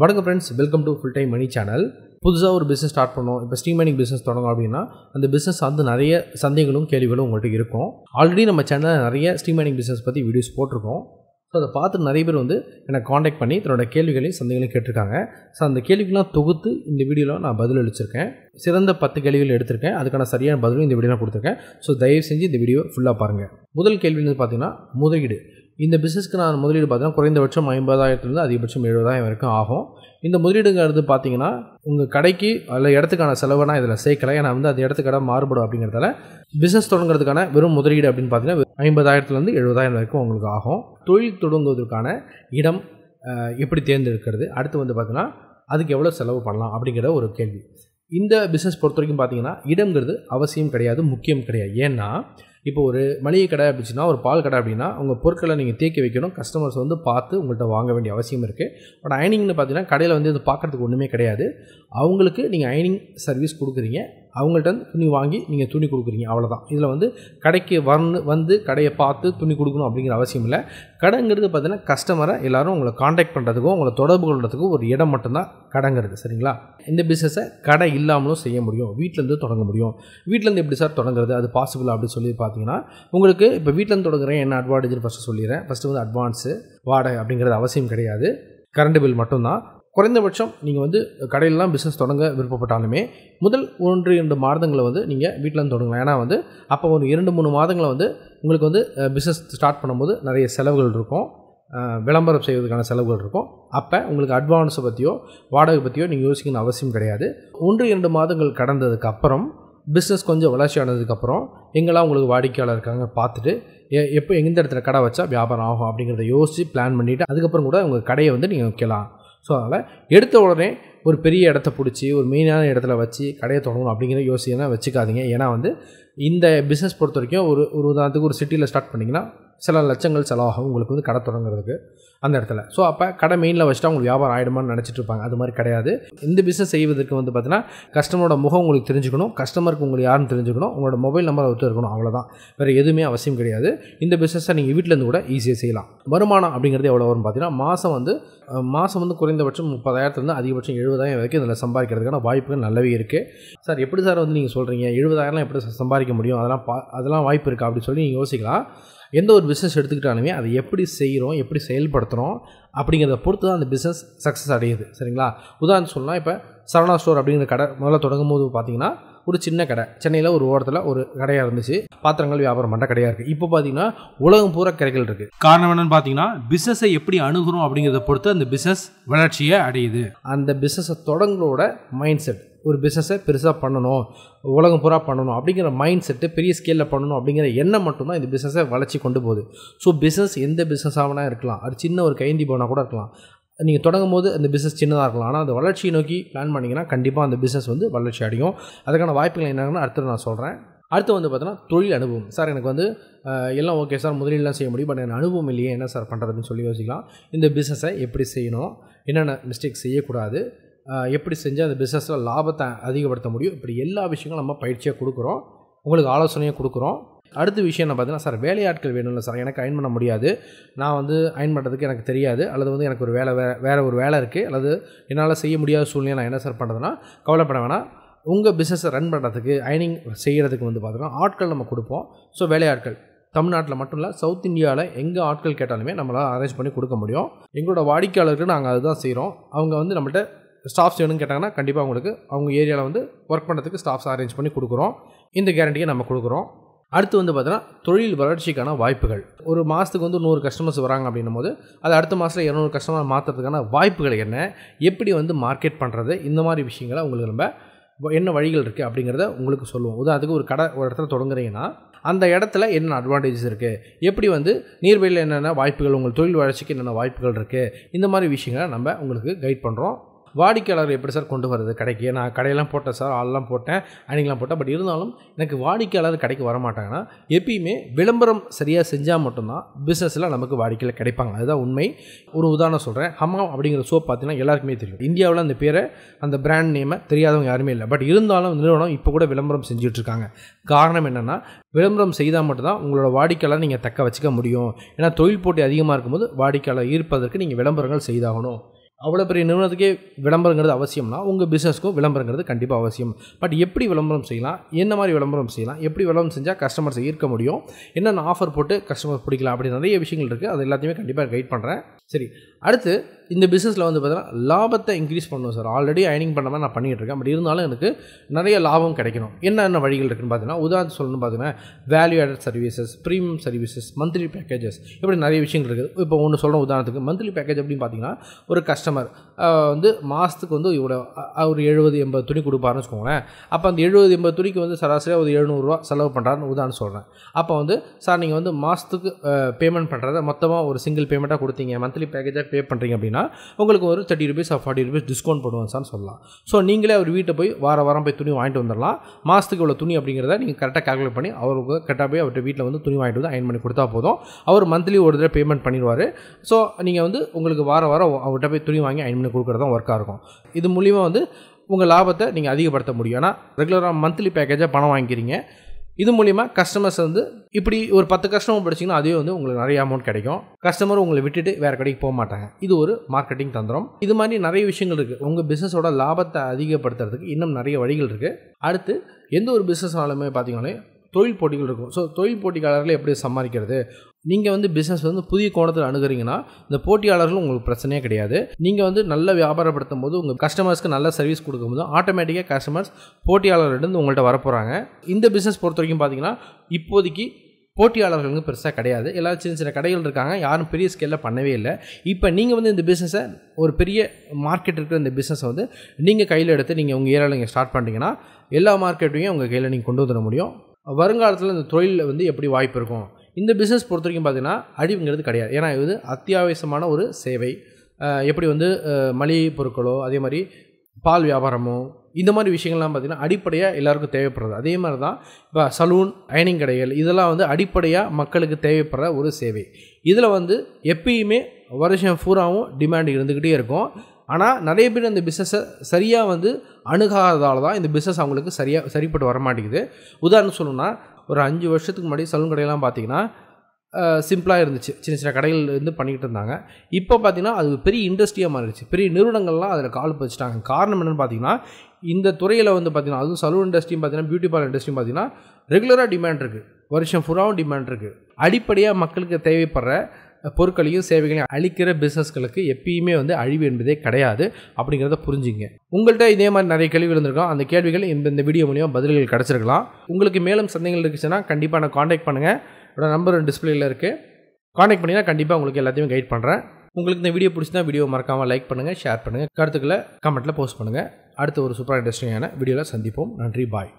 வணக்கம் friends welcome to full time money channel புதுசாக ஒரு பிஸ்னஸ் ஸ்டார்ட் பண்ணோம். இப்போ ஸ்ட்ரீமைனிங் பிஸ்னஸ் தொடங்கும் அப்படின்னா அந்த பிஸ்னஸ் வந்து நிறைய சந்தேகங்களும் கேள்விகளும் உங்கள்கிட்ட இருக்கும். ஆல்ரெடி நம்ம சேனலில் நிறைய ஸ்ட்ரீமைனிங் பிஸ்னஸ் பற்றி வீடியோஸ் போட்டிருக்கோம். ஸோ அதை பார்த்து நிறைய பேர் வந்து என்னை காண்டாக்ட் பண்ணி தன்னோட கேள்விகளையும் சந்தேகங்களையும் கேட்டிருக்காங்க. ஸோ அந்த கேள்விகள்லாம் தொகுத்து இந்த வீடியோவில் நான் பதில் அளிச்சிருக்கேன். சிறந்த பத்து கேள்விகள் எடுத்திருக்கேன். அதுக்கான சரியான பதிலும் இந்த வீடியோவில் கொடுத்துருக்கேன். ஸோ தயவு செஞ்சு இந்த வீடியோ ஃபுல்லாக பாருங்கள் முதல் கேள்வின்னு பார்த்தீங்கன்னா முதலீடு. இந்த பிஸ்னஸ்க்கு நான் முதலீடு பார்த்தீங்கன்னா குறைந்தபட்சம் ஐம்பதாயிரத்துலேருந்து அதிகபட்சம் எழுபதாயிரம் வரைக்கும் ஆகும். இந்த முதலீடுங்கிறது பார்த்தீங்கன்னா உங்கள் கடைக்கு அல்ல இடத்துக்கான செலவுனா இதில் சேர்க்கல. ஏன்னா வந்து அது இடத்துக்கடை மாறுபடும் அப்படிங்கிறதால பிஸ்னஸ் தொடங்குறதுக்கான வெறும் முதலீடு அப்படின்னு பார்த்தீங்கன்னா ஐம்பதாயிரத்துலேருந்து எழுபதாயிரம் வரைக்கும் உங்களுக்கு ஆகும். தொழில் தொடங்குவதற்கான இடம் எப்படி தேர்ந்தெடுக்கிறது? அடுத்து வந்து பார்த்தீங்கன்னா அதுக்கு எவ்வளோ செலவு பண்ணலாம் அப்படிங்கிற ஒரு கேள்வி. இந்த பிஸ்னஸ் பொறுத்த வரைக்கும் பார்த்தீங்கன்னா இடம்ங்கிறது அவசியம் கிடையாது முக்கியம் கிடையாது. ஏன்னா இப்போ ஒரு மளிகை கடை அப்படின்னா ஒரு பால் கடை அப்படின்னா உங்கள் பொருட்களை நீங்கள் தேக்கி வைக்கணும். கஸ்டமர்ஸ் வந்து பார்த்து உங்கள்கிட்ட வாங்க வேண்டிய அவசியம் இருக்குது பட் அயனிங்னு பார்த்தீங்கன்னா கடையில் வந்து இது பார்க்குறதுக்கு ஒன்றுமே கிடையாது. அவங்களுக்கு நீங்கள் அயனிங் சர்வீஸ் கொடுக்குறீங்க. அவங்கள்ட்ட இருந்து துணி வாங்கி நீங்கள் துணி கொடுக்குறீங்க அவ்வளோதான் இதில் வந்து கடைக்கு வந்து வந்து கடையை பார்த்து துணி கொடுக்கணும் அப்படிங்கிற அவசியம் இல்லை. கடைங்கிறது பார்த்தீங்கன்னா கஸ்டமரை எல்லோரும் உங்களை காண்டாக்ட் பண்ணுறதுக்கும் உங்களை தொடர்பு கொள்றதுக்கும் ஒரு இடம் மட்டும்தான் கடைங்கிறது சரிங்களா? இந்த பிஸ்னஸை கடை இல்லாமலும் செய்ய முடியும். வீட்டிலேருந்து தொடங்க முடியும். வீட்டிலேருந்து எப்படி சார் தொடங்குறது? அது பாசிபிள் அப்படின்னு சொல்லி பார்த்தீங்கன்னா உங்களுக்கு இப்போ வீட்டிலேருந்து தொடங்குறேன் என்ன அட்வான்டேஜ் ஃபஸ்ட்டு சொல்லிடுறேன். ஃபஸ்ட்டு வந்து அட்வான்ஸு வாடகை அப்படிங்கிறது அவசியம் கிடையாது. கரண்ட் பில் மட்டும்தான். குறைந்தபட்சம் நீங்கள் வந்து கடையிலலாம் பிஸ்னஸ் தொடங்க விருப்பப்பட்டாலுமே முதல் ஒன்று இரண்டு மாதங்களை வந்து நீங்கள் வீட்டிலேருந்து தொடங்கலாம். ஏன்னா வந்து அப்போ ஒரு இரண்டு மூணு மாதங்களை வந்து உங்களுக்கு வந்து பிஸ்னஸ் ஸ்டார்ட் பண்ணும்போது நிறைய செலவுகள் இருக்கும். விளம்பரம் செய்வதற்கான செலவுகள் இருக்கும். அப்போ உங்களுக்கு அட்வான்ஸை பற்றியோ வாடகை பற்றியோ நீங்கள் யோசிக்கணும் அவசியம் கிடையாது. ஒன்று இரண்டு மாதங்கள் கடந்ததுக்கு அப்புறம் பிஸ்னஸ் கொஞ்சம் வளர்ச்சி ஆனதுக்கப்புறம் எங்கெல்லாம் உங்களுக்கு வாடிக்கையாளர் இருக்காங்க பார்த்துட்டு எ- எப்போ எந்த இடத்துல கடை வச்சா வியாபாரம் ஆகும் அப்படிங்கிறத யோசித்து பிளான் பண்ணிவிட்டு அதுக்கப்புறம் கூட உங்கள் கடையை வந்து நீங்கள் வைக்கலாம் ஸோ அதனால் எடுத்த உடனே ஒரு பெரிய இடத்த பிடிச்சி ஒரு மெயினான இடத்துல வச்சு கடையை தொடங்கணும் அப்படிங்கிற யோசனை வச்சுக்காதீங்க. ஏன்னா வந்து இந்த பிஸ்னஸ் பொறுத்த வரைக்கும் ஒரு ஒரு உதாரணத்துக்கு ஒரு சிட்டியில் ஸ்டார்ட் பண்ணிங்கன்னா சில லட்சங்கள் செலவாகும். உங்களுக்கு வந்து கடை தொடங்குறதுக்கு அந்த இடத்துல. ஸோ அப்போ கடை மெயினில் வச்சுட்டா உங்களுக்கு வியாபாரம் ஆகிடுமான்னு நினச்சிட்டு இருப்பாங்க. அது மாதிரி கிடையாது. இந்த பிஸ்னஸ் செய்வதற்கு வந்து பார்த்தீங்கன்னா கஸ்டமரோட முகம் உங்களுக்கு தெரிஞ்சுக்கணும். கஸ்டமருக்கு உங்களுக்கு யாருன்னு தெரிஞ்சுக்கணும். உங்களோட மொபைல் நம்பர் ஒருத்தர் இருக்கணும். அவ்வளோதான் வேறு எதுவுமே அவசியம் கிடையாது. இந்த பிஸ்னஸை நீங்கள் வீட்டிலேருந்து கூட ஈஸியாக செய்யலாம். வருமானம் அப்படிங்கிறது எவ்வளோ வரும்னு பார்த்தீங்கன்னா மாதம் வந்து மாதம் வந்து குறைந்தபட்சம் முப்பதாயிரத்துலேருந்து அதிகபட்சம் எழுபதாயிரம் வரைக்கும் இதில் சம்பாதிக்கிறதுக்கான வாய்ப்புகள் நல்லாவே இருக்குது சார் எப்படி சார் வந்து நீங்கள் சொல்கிறீங்க எழுபதாயிரம்லாம் எப்படி சார் சம்பாதிக்க முடியும்? அதெல்லாம் பா அதெல்லாம் வாய்ப்பு இருக்கா? அப்படின்னு சொல்லி நீங்கள் யோசிக்கலாம். எந்த ஒரு பிஸ்னஸ் எடுத்துக்கிட்டாலுமே அதை எப்படி செய்கிறோம் எப்படி செயல்படுத்துகிறோம் அப்படிங்கிறத பொறுத்து தான் அந்த பிஸ்னஸ் சக்ஸஸ் அடையுது. சரிங்களா? உதாரணம் சொல்லலாம் இப்போ சரவணா ஸ்டோர் அப்படிங்கிற கடை முதல்ல தொடங்கும் போது பார்த்தீங்கன்னா ஒரு சின்ன கடை. சென்னையில் ஒரு ஓரத்தில் ஒரு கடையாக இருந்துச்சு. பாத்திரங்கள் வியாபாரம் பண்ணுற கடையாக இருக்குது இப்போ பார்த்தீங்கன்னா உலகம் பூரா கடைகள் இருக்குது காரணம் என்னன்னு பார்த்தீங்கன்னா பிஸ்னஸை எப்படி அணுகுறோம் அப்படிங்கிறத பொறுத்து அந்த பிஸ்னஸ் வளர்ச்சியை அடையுது. அந்த பிஸ்னஸை தொடங்களோட மைண்ட் செட் ஒரு பிஸ்னஸை பெருசாக பண்ணணும் உலகம் பூரா பண்ணணும் அப்படிங்கிற மைண்ட் செட்டு பெரிய ஸ்கேலில் பண்ணணும் அப்படிங்கிற எண்ணம் மட்டும்தான் இந்த பிஸ்னஸை வளர்ச்சி கொண்டு போகுது. ஸோ பிஸ்னஸ் எந்த பிஸ்னஸாக வேணால் இருக்கலாம். அது சின்ன ஒரு கைந்தி போனால் கூட இருக்கலாம். நீங்கள் தொடங்கும் போது அந்த பிஸ்னஸ் சின்னதாக இருக்கலாம். ஆனால் அந்த வளர்ச்சியை நோக்கி பிளான் பண்ணிங்கன்னா கண்டிப்பாக அந்த பிஸ்னஸ் வந்து வளர்ச்சி அடையும். அதுக்கான வாய்ப்புகள் என்னங்கன்னு அடுத்து நான் சொல்கிறேன் அடுத்து வந்து பார்த்தீங்கன்னா தொழில் அனுபவம். சார் எனக்கு வந்து எல்லாம் ஓகே சார். முதலீடுலாம் செய்ய முடியும். பட் எனக்கு அனுபவம் இல்லையே. என்ன சார் பண்ணுறதுன்னு சொல்லி யோசிக்கலாம். இந்த பிஸ்னஸை எப்படி செய்யணும்? என்னென்ன மிஸ்டேக் செய்யக்கூடாது? எப்படி செஞ்சால் அந்த பிஸ்னஸில் லாபத்தை அதிகப்படுத்த முடியும்? இப்படி எல்லா விஷயங்களும் நம்ம பயிற்சியாக கொடுக்குறோம். உங்களுக்கு ஆலோசனையாக கொடுக்குறோம். அடுத்த விஷயம் என்ன பார்த்தீங்கன்னா சார் வேலையாட்கள் வேணும்ல சார். எனக்கு அயன் பண்ண முடியாது. நான் வந்து அயன் பண்ணுறதுக்கு எனக்கு தெரியாது. அல்லது வந்து எனக்கு ஒரு வேலை வே வேறு ஒரு வேலை இருக்குது அல்லது என்னால் செய்ய முடியாத சூழ்நிலை நான் என்ன சார் பண்ணுறதுன்னா கவலைப்பட வேணாம். உங்கள் பிஸ்னஸை ரன் பண்ணுறதுக்கு அயனிங் செய்கிறதுக்கு வந்து பார்த்தோன்னா ஆட்கள் நம்ம கொடுப்போம். ஸோ வேலையாட்கள் தமிழ்நாட்டில் மட்டும் இல்லை சவுத் இந்தியாவில் எங்கே ஆட்கள் கேட்டாலுமே நம்மளால் அரேஞ்ச் பண்ணி கொடுக்க முடியும். எங்களோட வாடிக்கையாளருக்கு நாங்கள் அதுதான் செய்கிறோம் அவங்க வந்து நம்மள்ட்ட ஸ்டாஃப்ஸ் வேணும்னு கேட்டாங்கன்னா கண்டிப்பாக உங்களுக்கு அவங்க ஏரியாவில் வந்து ஒர்க் பண்ணுறதுக்கு ஸ்டாஃப்ஸ் அரேஞ்ச் பண்ணி கொடுக்குறோம். இந்த கேரண்டியை நம்ம கொடுக்குறோம். அடுத்து வந்து பார்த்தீங்கன்னா தொழில் வளர்ச்சிக்கான வாய்ப்புகள். ஒரு மாதத்துக்கு வந்து நூறு கஸ்டமர்ஸ் வராங்க அப்படின்னும் போது அது அடுத்த மாதத்தில் இரநூறு கஸ்டமர் மாற்றுறதுக்கான வாய்ப்புகள் என்ன? எப்படி வந்து மார்க்கெட் பண்ணுறது இந்த மாதிரி விஷயங்களை உங்களுக்கு நம்ம வ- என்ன வழிகள் இருக்குது அப்படிங்கிறத உங்களுக்கு சொல்லுவோம். உதாரணத்துக்கு ஒரு கடை ஒரு இடத்துல தொடங்குறீங்கன்னா அந்த இடத்துல என்னென்ன அட்வான்டேஜஸ் இருக்குது எப்படி வந்து நீர்வழியில் என்னென்ன வாய்ப்புகள் உங்கள் தொழில் வளர்ச்சிக்கு என்னென்ன வாய்ப்புகள் இருக்குது இந்த மாதிரி விஷயங்களை நம்ம உங்களுக்கு கைட் பண்ணுறோம் வாடிக்கையாளர் எப்படி சார் கொண்டு வர்றது? கடைக்கு. நான் கடையெல்லாம் போட்டேன் சார். ஆள்லாம் போட்டேன். அன்றைக்கெலாம் போட்டேன். பட் இருந்தாலும் எனக்கு வாடிக்கையாளர் கடைக்கு வர மாட்டாங்கன்னா எப்பயுமே விளம்பரம் சரியாக செஞ்சால் மட்டும்தான் பிஸ்னஸில் நமக்கு வாடிக்கையில் கிடைப்பாங்க. அதுதான் உண்மை. ஒரு உதாரணம் சொல்கிறேன் ஹம்மா அப்படிங்கிற சோப் பார்த்தீங்கன்னா எல்லாருக்குமே தெரியும். இந்தியாவில் அந்த பேரை அந்த பிராண்ட் நேமை தெரியாதவங்க யாருமே இல்லை. பட் இருந்தாலும் நிறுவனம் இப்போ கூட விளம்பரம் செஞ்சுட்ருக்காங்க காரணம் என்னென்னா விளம்பரம் செய்தால் மட்டும்தான் உங்களோட வாடிக்கையாளர் நீங்கள் தக்க வச்சுக்க முடியும். ஏன்னா தொழில் போட்டி அதிகமாக இருக்கும்போது வாடிக்கையாளர் ஈர்ப்பதற்கு நீங்கள் விளம்பரங்கள் செய்தாகணும். அவ்வளோ பெரிய நிறுவனத்துக்கே விளம்பரங்கிறது அவசியம்னா உங்கள் பிஸ்னஸ்க்கும் விளம்பரங்கிறது கண்டிப்பாக அவசியம். பட் எப்படி விளம்பரம் செய்யலாம்? என்ன மாதிரி விளம்பரம் செய்யலாம்? எப்படி விளம்பரம் செஞ்சால் கஸ்டமர்ஸை ஈர்க்க முடியும்? என்னென்ன ஆஃபர் போட்டு கஸ்டமர் பிடிக்கலாம்? அப்படி நிறைய விஷயங்கள் இருக்குது அது எல்லாத்தையுமே கண்டிப்பாக கைட் பண்ணுறேன் சரி அடுத்து இந்த பிஸ்னஸில் வந்து பார்த்தீங்கன்னா லாபத்தை இன்க்ரீஸ் பண்ணணும் சார் ஆல்ரெடி அயனிங் பண்ண மாதிரி நான் பண்ணிகிட்டு இருக்கேன். பட் இருந்தாலும் எனக்கு நிறைய லாபம் கிடைக்கணும். என்னென்ன வழிகள் இருக்குன்னு பார்த்தீங்கன்னா உதாரணத்து சொல்லணும்னு பார்த்தீங்கன்னா value added services premium services monthly packages இப்படி நிறைய விஷயங்கள் இருக்குது. இப்போ ஒன்று சொல்கிறோம் உதாரணத்துக்கு. மந்த்லி பேக்கேஜ் அப்படின்னு பார்த்தீங்கன்னா ஒரு கஸ்டமர் வந்து மாதத்துக்கு வந்து இவ்வளோ ஒரு எழுபது எண்பது துணி கொடுப்பாருன்னு வச்சுக்கோங்களேன். அப்போ அந்த எழுபது எண்பது துணிக்கு வந்து சராசரியாக ஒரு எழுநூறுவா செலவு பண்ணுறாருன்னு உதாரணம் சொல்கிறேன் அப்போ வந்து சார் நீங்கள் வந்து மாதத்துக்கு பேமெண்ட் பண்ணுறத மொத்தமாக ஒரு சிங்கிள் பேமெண்ட்டாக கொடுத்தீங்க. மந்த்லி பேக்கேஜாக பே பண்ணுறீங்க அப்படின்னா உங்களுக்கு ஒரு thirty rupees or forty rupees discount பண்ணுவோம் சார்னு சொல்லலாம். ஸோ நீங்களே அவர் வீட்டை போய் வார வாரம் போய் துணி வாங்கிட்டு வந்துடலாம். மாதத்துக்கு இவ்வளோ துணி அப்படிங்கிறத நீங்கள் கரெக்டாக கால்குலேட் பண்ணி அவருக்கு கரெக்டாக போய் அவர்கிட்ட வீட்டில் வந்து துணி வாங்கிட்டு வந்து அயன் பண்ணி கொடுத்தா போதும். அவர் மந்த்லி ஒரு தடவை பேமெண்ட் பண்ணிடுவார். ஸோ நீங்கள் வந்து உங்களுக்கு வார வாரம் அவர்கிட்ட போய் துணி வாங்கி அயன் பண்ணி கொடுக்குறது தான் ஒர்க்காக இருக்கும். இது மூலிமா வந்து உங்கள் லாபத்தை நீங்கள் அதிகப்படுத்த முடியும். ஆனால் ரெகுலராக மந்த்லி பேக்கேஜாக பணம் வாங்கிக்கிறீங்க. இது மூலிமா கஸ்டமர்ஸ் வந்து இப்படி ஒரு பத்து கஸ்டமர் படிச்சிங்கன்னா அதே வந்து உங்களுக்கு நிறைய அமௌண்ட் கிடைக்கும். கஸ்டமர் உங்களை விட்டுட்டு வேறு கடைக்கு போக மாட்டாங்க. இது ஒரு மார்க்கெட்டிங் தந்திரம். இது மாதிரி நிறைய விஷயங்கள் இருக்குது உங்கள் பிஸ்னஸோட லாபத்தை அதிகப்படுத்துறதுக்கு இன்னும் நிறைய வழிகள் இருக்குது அடுத்து எந்த ஒரு பிஸ்னஸ்னாலுமே பார்த்தீங்கன்னாலே தொழில் போட்டிகள் இருக்கும். ஸோ தொழில் போட்டியாளர்களை எப்படி சமாளிக்கிறது? நீங்கள் வந்து பிஸ்னஸ் வந்து புதிய கோணத்தில் அணுகிறீங்கன்னா இந்த போட்டியாளர்கள் உங்களுக்கு பிரச்சனையே கிடையாது. நீங்கள் வந்து நல்ல வியாபாரப்படுத்தும் போது உங்கள் கஸ்டமர்ஸ்க்கு நல்ல சர்வீஸ் கொடுக்கும்போது ஆட்டோமேட்டிக்காக கஸ்டமர்ஸ் போட்டியாளர்கிட்ட உங்கள்கிட்ட வரப்போகிறாங்க இந்த பிஸ்னஸ் பொறுத்த வரைக்கும் பார்த்தீங்கன்னா இப்போதைக்கு போட்டியாளர்கள் வந்து பெருசாக கிடையாது. எல்லாரும் சின்ன சின்ன கடைகள் இருக்காங்க யாரும் பெரிய ஸ்கேலில் பண்ணவே இல்லை. இப்போ நீங்கள் வந்து இந்த பிஸ்னஸை ஒரு பெரிய மார்க்கெட் இருக்கிற இந்த பிஸ்னஸை வந்து நீங்கள் கையில் எடுத்து நீங்கள் உங்கள் ஏரியாவில் நீங்கள் ஸ்டார்ட் பண்ணிட்டீங்கன்னா எல்லா மார்க்கெட்டையும் உங்கள் கையில் நீங்கள் கொண்டு வந்துட முடியும். வருங்காலத்தில் இந்த தொழிலில் வந்து எப்படி வாய்ப்பு இருக்கும்? இந்த பிஸ்னஸ் பொறுத்த வரைக்கும் பார்த்தீங்கன்னா அழிவுங்கிறது கிடையாது. ஏன்னா இது அத்தியாவசியமான ஒரு சேவை. எப்படி வந்து மளிகை பொருட்களோ அதே மாதிரி பால் வியாபாரமோ இந்த மாதிரி விஷயங்கள்லாம் பார்த்திங்கன்னா அடிப்படையாக எல்லாருக்கும் தேவைப்படுறது. அதே மாதிரி தான் இப்போ சலூன் அயனிங் கடைகள் இதெல்லாம் வந்து அடிப்படையாக மக்களுக்கு தேவைப்படுற ஒரு சேவை. இதில் வந்து எப்பயுமே வருஷம் பூராவும் டிமாண்ட் இருந்துக்கிட்டே இருக்கும். ஆனால் நிறைய பேர் இந்த பிஸ்னஸை சரியாக வந்து அணுகாததால் தான் இந்த பிஸ்னஸ் அவங்களுக்கு சரியாக சரிப்பட்டு வர மாட்டேங்குது உதாரணம் சொல்லணும்னா ஒரு அஞ்சு வருஷத்துக்கு முன்னாடி சலூன் கடையெல்லாம் பார்த்தீங்கன்னா சிம்பிளாக இருந்துச்சு. சின்ன சின்ன கடைகள் இருந்து பண்ணிக்கிட்டு இருந்தாங்க. இப்போ பார்த்தீங்கன்னா அது பெரிய இண்டஸ்ட்ரியாக மாறிடுச்சு. பெரிய நிறுவனங்கள்லாம் அதில் கால் பதிச்சிட்டாங்க. காரணம் என்னென்னு பார்த்தீங்கன்னா இந்த துறையில் வந்து பார்த்தீங்கன்னா அதுவும் சலூன் இண்டஸ்ட்ரியும் பார்த்தீங்கன்னா பியூட்டி பார்லர் இண்டஸ்ட்ரியும் பார்த்தீங்கன்னா ரெகுலராக டிமாண்ட் இருக்குது வருஷம் ஃபுல்லாகவும் டிமாண்ட் இருக்குது அடிப்படையாக மக்களுக்கு தேவைப்படுற பொருட்களையும் சேவைகளையும் அளிக்கிற பிஸ்னஸ்களுக்கு எப்பயுமே வந்து அழிவு என்பதே கிடையாது அப்படிங்கிறத புரிஞ்சுங்க. உங்கள்கிட்ட இதே மாதிரி நிறைய கேள்விகள் இருந்திருக்கோம். அந்த கேள்விகள் இந்த இந்த வீடியோ மூலியம் பதில்கள் கிடச்சிருக்கலாம். உங்களுக்கு மேலும் சந்தேகங்கள் இருக்குச்சுன்னா கண்டிப்பாக நான் காண்டாக்ட் பண்ணுங்கள் என்னோட நம்பர் டிஸ்பிளேயில் இருக்குது காண்டாக்ட் பண்ணிங்கன்னா கண்டிப்பாக உங்களுக்கு எல்லாத்தையும் கைட் பண்ணுறேன் உங்களுக்கு இந்த வீடியோ பிடிச்சிருந்தா வீடியோ மறக்காமல் லைக் பண்ணுங்கள் ஷேர் பண்ணுங்கள் கருத்துக்களை கமெண்ட்டில் போஸ்ட் பண்ணுங்கள் அடுத்த ஒரு சூப்பராக இன்ட்ரெஸ்டிங்கான வீடியோவில் சந்திப்போம். நன்றி பாய்